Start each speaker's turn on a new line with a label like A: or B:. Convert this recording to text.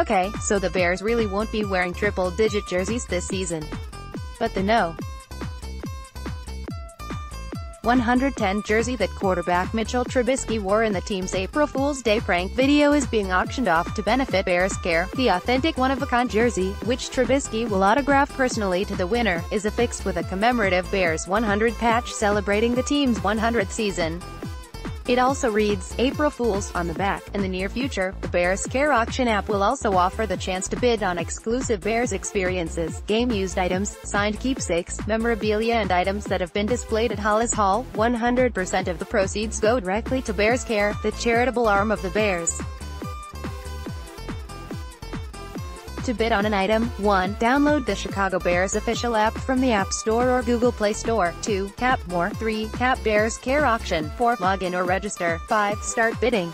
A: Okay, so the Bears really won't be wearing triple-digit jerseys this season. But the no. 110 jersey that quarterback Mitchell Trubisky wore in the team's April Fool's Day prank video is being auctioned off to benefit Bears Care. The authentic one-of-a-kind jersey, which Trubisky will autograph personally to the winner, is affixed with a commemorative Bears 100 patch celebrating the team's 100th season. It also reads, April Fools, on the back. In the near future, the Bears Care auction app will also offer the chance to bid on exclusive Bears experiences, game-used items, signed keepsakes, memorabilia and items that have been displayed at Halas Hall. 100% of the proceeds go directly to Bears Care, the charitable arm of the Bears. To bid on an item, 1. Download the Chicago Bears official app from the App Store or Google Play Store. 2. Cap More. 3. Cap Bears Care Auction. 4. Log in or register. 5. Start bidding.